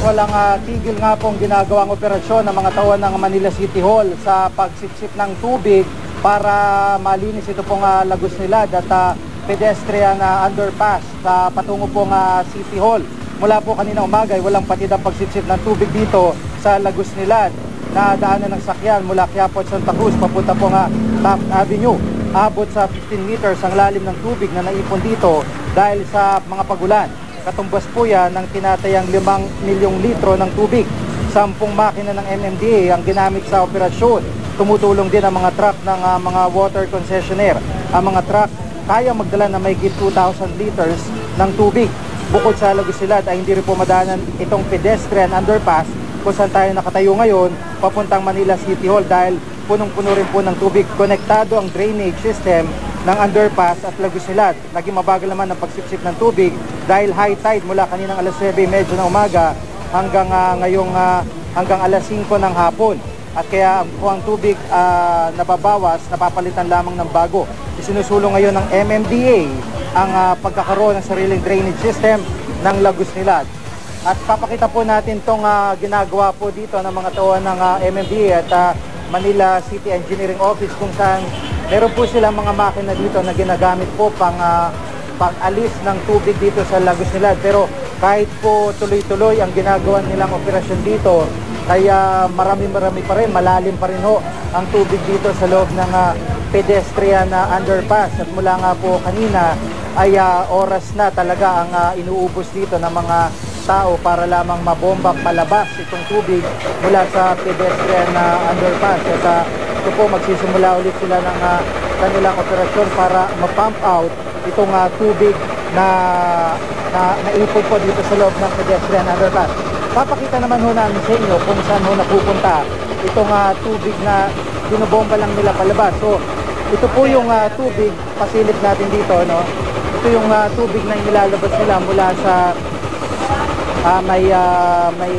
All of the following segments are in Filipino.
walang ah, tigil nga pong ginagawang operasyon ng mga tauhan ng Manila City Hall sa pagsipsip ng tubig para malinis ito pong ah, Lagos Nilad at ah, pedestrian ah, underpass sa patungo pong ah, City Hall. Mula po kanina umaga ay walang patid ang pagsipsip ng tubig dito sa Lagos Nilad na daanan ng sakyan mula Quiapo at Santa Cruz papunta po nga Taft Avenue. Abot sa 15 meters ang lalim ng tubig na naipon dito dahil sa mga pagulan. Katumbas po yan ng tinatayang 5 milyong litro ng tubig. Sampung makina ng MMDA ang ginamit sa operasyon. Tumutulong din ang mga truck ng ah, mga water concessionaire. Ang mga truck kaya magdala na may 2,000 liters ng tubig. Bukod sa Lagusilad ay hindi rin po madanan itong pedestrian underpass kung saan tayo nakatayo ngayon papuntang Manila City Hall dahil punong-puno rin po ng tubig. Konektado ang drainage system ng underpass at Lagusilad. Naging mabagal naman ang pagsipsip ng tubig dahil high tide mula kaninang alas 9 medyo ng umaga hanggang ah, ngayong ah, hanggang alas 5 ng hapon. At kaya kung ang tubig ah, nababawas, napapalitan lamang ng bago. Isinusulong ngayon ng MMDA ang ah, pagkakaroon ng sariling drainage system ng Lagos Nilad. At papakita po natin itong ginagawa po dito ng mga tauhan ng ah, MMDA at ah, Manila City Engineering Office kung saan meron po silang mga makina dito na ginagamit po pang ah, pang-alis ng tubig dito sa Lagos Nilad. Pero kahit po tuloy-tuloy ang ginagawa nilang operasyon dito, kaya marami-marami pa rin, malalim pa rin ho ang tubig dito sa loob ng ah, pedestrian na underpass. At mula nga po kanina ay ah, oras na talaga ang ah, inuubos dito ng mga tao para lamang mabombak palabas itong tubig mula sa pedestrian na underpass. At ah, ito po magsisimula ulit sila ng ah, kanilang operasyon para ma-pump out itong ah, tubig na, na naipon po dito sa loob ng pedestrian underpass. Papakita naman ho namin sa inyo kung saan ho napupunta itong ah, tubig na binobomba lang nila palabas. So, ito po yung ah, tubig, pasilip natin dito, no? Ito yung ah, tubig na nilalabas nila mula sa ah, may ah, may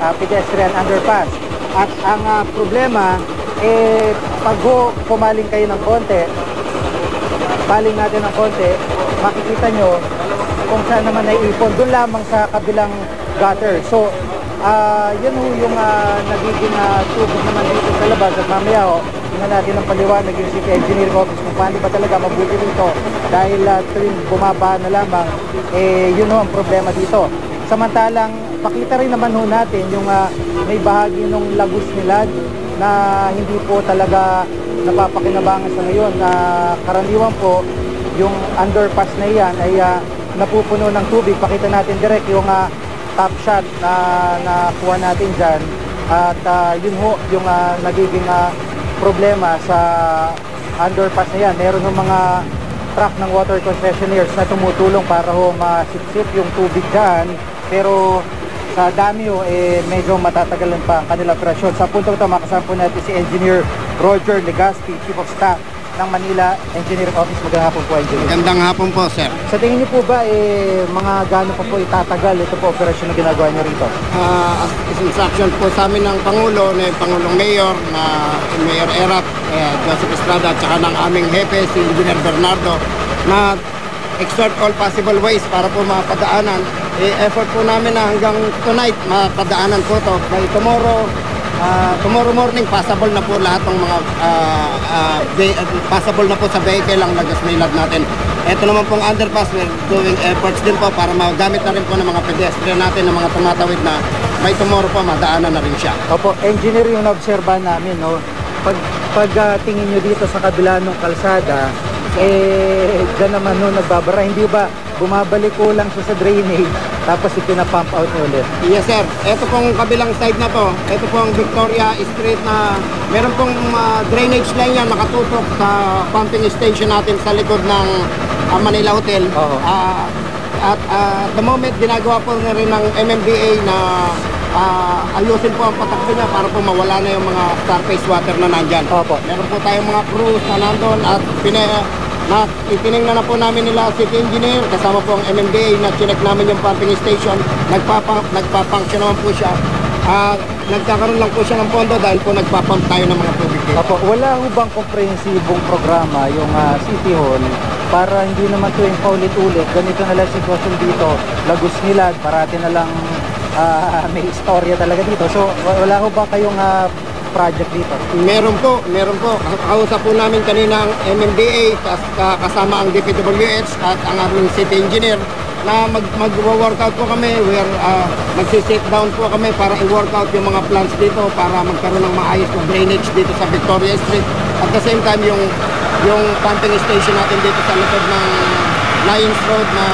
ah, pedestrian underpass. At ang ah, problema eh pag ho pumaling kayo ng konti, baling natin ng konti, makikita nyo kung saan naman naiipon. Doon lamang sa kabilang gutter. So, ah yun ho yung ah, nagiging ah, tubig naman dito sa labas. At mamaya ho, tingnan natin ang paliwanag yung City Engineering Office kung paano ba talaga mabuti rito. Dahil uh, tuwing bumaba na lamang, eh yun ho ang problema dito. Samantalang, pakita rin naman ho natin yung ah, may bahagi ng Lagos Nilad na hindi po talaga napapakinabangan sa ngayon na karaniwan po yung underpass na yan ay ah, napupuno ng tubig. Pakita natin direct yung ah, top shot na nakuha natin dyan. At ah, yun ho yung ah, nagiging ah, problema sa underpass na yan. Meron ng mga truck ng water concessionaires na tumutulong para ho masipsip yung tubig dyan. Pero sa dami ho, eh, medyo matatagalan pa ang kanilang operasyon. Sa puntong ito, makasama po natin si Engineer Roger Legaspi, Chief of Staff ng Manila Engineering Office. Magandang hapon po, Engineer. Magandang hapon po, sir. Sa tingin niyo po ba, eh, mga gaano pa po itatagal ito po operasyon na ginagawa niyo rito? Ah, as instruction po sa amin ng Pangulo, na Pangulong Mayor, na Mayor Erap, eh, Joseph Estrada, at saka ng aming hepe, si Engineer Bernardo, na exert all possible ways para po mapadaanan. Eh, effort po namin na hanggang tonight, mapadaanan po to. By tomorrow, ah, tomorrow morning, passable na po lahat ng mga ah, ah, ve- passable na po sa vehicle ang lagas nilad natin. Ito naman pong underpass, we're doing efforts din po para magamit na rin po ng mga pedestrian natin, ng mga tumatawid na by tomorrow po, madaanan na rin siya. Opo, engineer yung naobserba namin, no? Pag, pag ah, tingin nyo dito sa kabila ng kalsada, eh, dyan naman no, nagbabara. Hindi ba bumabalik ko lang siya sa drainage, tapos ipinapump out ulit? Yes sir, ito pong kabilang side na to, ito pong Victoria Street na meron pong ah, drainage line yan nakatutok sa pumping station natin sa likod ng ah, Manila Hotel. Oo. Ah, at at the moment, ginagawa po na rin ng MMDA na ah, ayusin po ang patakbo niya para po mawala na yung mga surface water na nandyan. Opo. Meron po tayong mga crews na nandun at pina, na itiningnan na po namin nila city engineer. Kasama po ang MMDA na chinek namin yung pumping station. Nagpapa, nagpa-function naman po siya. Ah, nagkakaroon lang po siya ng pondo dahil po nagpapump tayo ng mga tubig. Opo, wala ho bang komprehensibong programa yung ah, City Hall para hindi naman tuwing paulit-ulit, ganito na lang sitwasyon dito, Lagos Nilad, parati na lang ah, may istorya talaga dito. So wa- wala ho ba kayong ah, project dito? Meron po, meron po. Kausap po namin kanina ang MMDA kas- ka- kasama ang DPWH at ang aming city engineer na mag mag-workout po kami. We are uh, magsi-sit down po kami para i-workout yung mga plants dito para magkaroon ng maayos na drainage dito sa Victoria Street. At the same time yung yung pumping station natin dito sa likod ng Lions Road na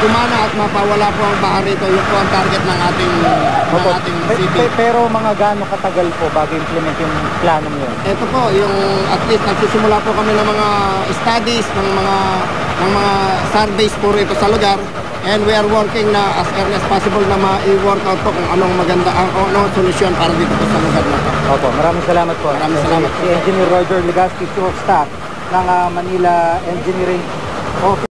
kumana at mapawala po ang baha rito. Yun po ang target ng ating ng Opo. ating Pe- city. pe- pero mga gaano katagal po bago implement yung planong yun? Ito po, yung at least nagsisimula po kami ng mga studies, ng mga ng mga surveys po rito sa lugar. And we are working na as early as possible na ma-work out po kung anong maganda, ang anong solusyon para dito po sa lugar na to. Opo, maraming salamat po. Maraming Si- salamat Si Engineer Roger Legaspi, Chief of Staff ng ah, Manila Engineering Office.